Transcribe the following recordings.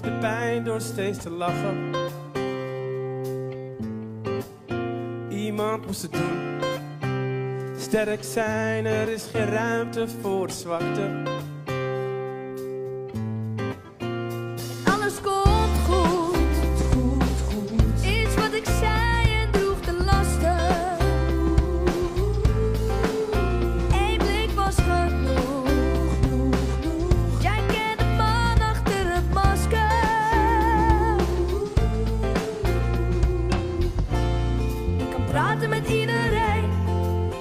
de pijn door steeds te lachen. Iemand moest het doen. Sterk zijn, er is geen ruimte voor zwakte. Praten met iedereen.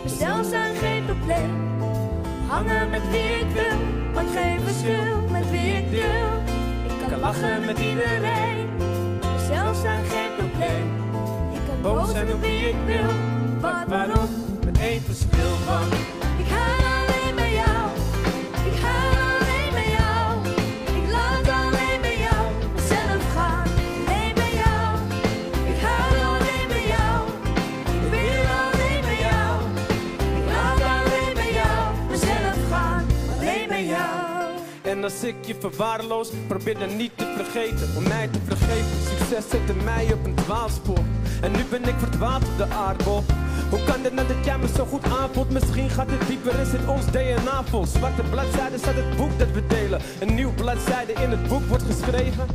Mezelf zijn geen probleem. Hangen met wie ik wil, maakt geen verschil met wie ik deel. Ik kan lachen met iedereen, zelfs zijn geen probleem. Ik kan Boos zijn op wie ik wil, wat waarom, met één verschil van. Bij jou. En als ik je verwaarloos, probeer dan niet te vergeten. Om mij te vergeten, succes zette mij op een dwaalspoor. En nu ben ik verdwaald op de aardbol. Hoe kan het nou dat jij me zo goed aanvoelt? Misschien gaat het dieper, is het ons DNA vol. Zwarte bladzijden staat het boek dat we delen. Een nieuw bladzijde in het boek wordt geschreven.